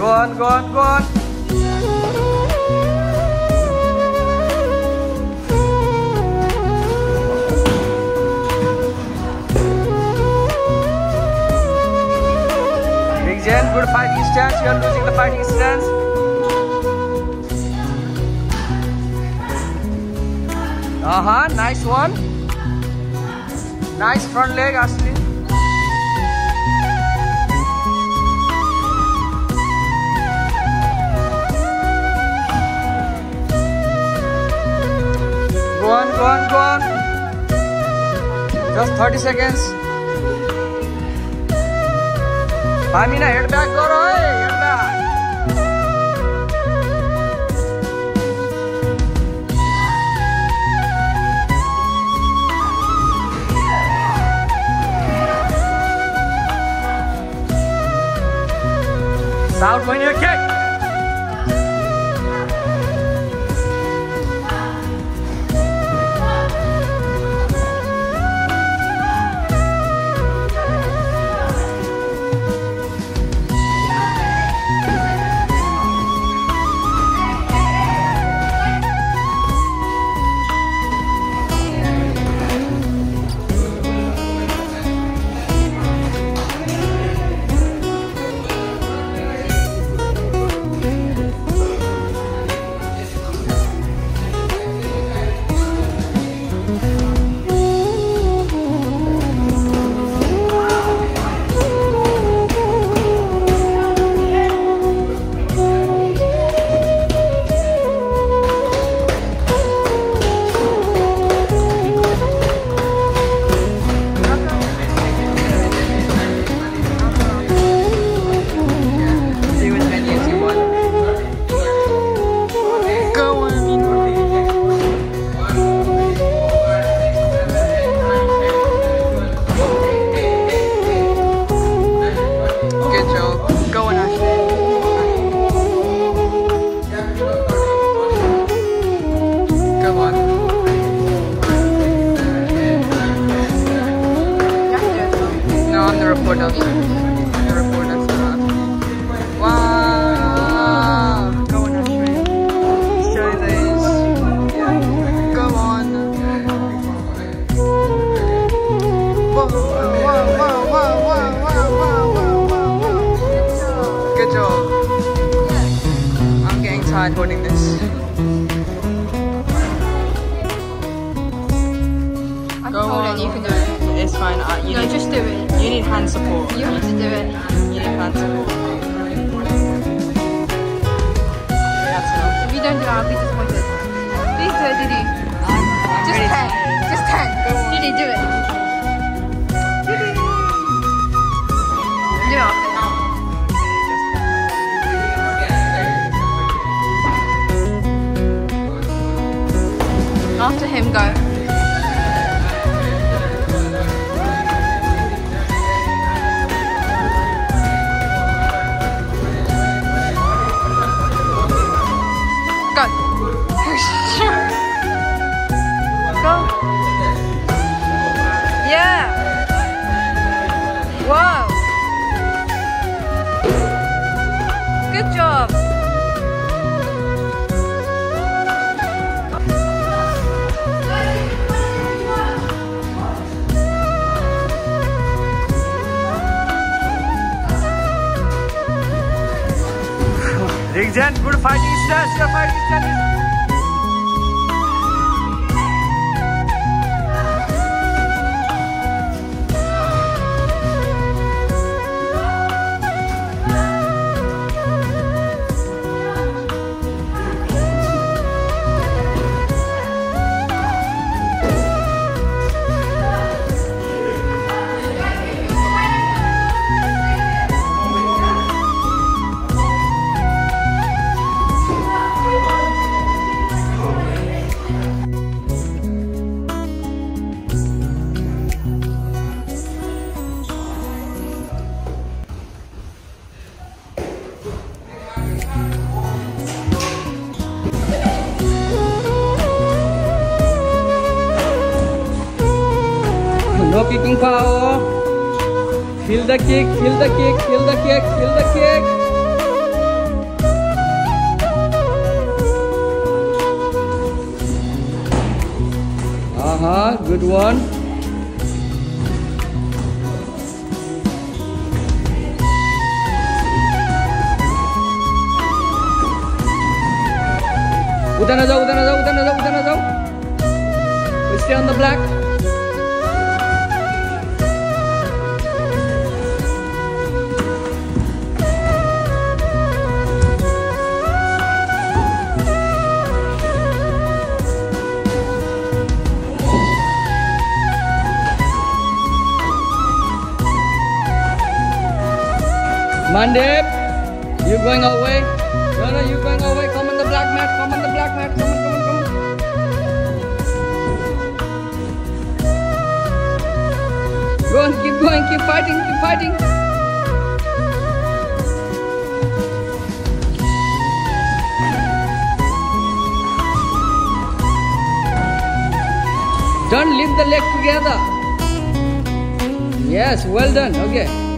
Go on, go on, go on. Big Jen, good fighting stance. You are losing the fighting stance. Uh huh, nice one. Nice front leg, Ashley. Just thirty seconds पामिना head back गर है head getting tired holding this. I Go on. it, you can do it. It's fine. Uh, you No, need, just do it. you need hand support. You have to do it. You need hand support. If you don't do it, I'll be disappointed. Please do it, Didi. Just 10. Just 10. Didi, do it. Didi. Do it after. Him, go. Go. Go. Yeah. Whoa. Rigjan, good fighting stance. Your fighting stance kicking power. Feel the kick, feel the kick, feel the kick, feel the kick. Aha, uh -huh, good one. Udana jao, udana jao, udana jao, udana jao. We stay on the black. Mandip, you going away? No, no, you going away. Come on the black mat. Come on the black mat. Come on, come on, come on. Go on, keep going, keep fighting, keep fighting. Don't leave the leg together. Yes, well done. Okay.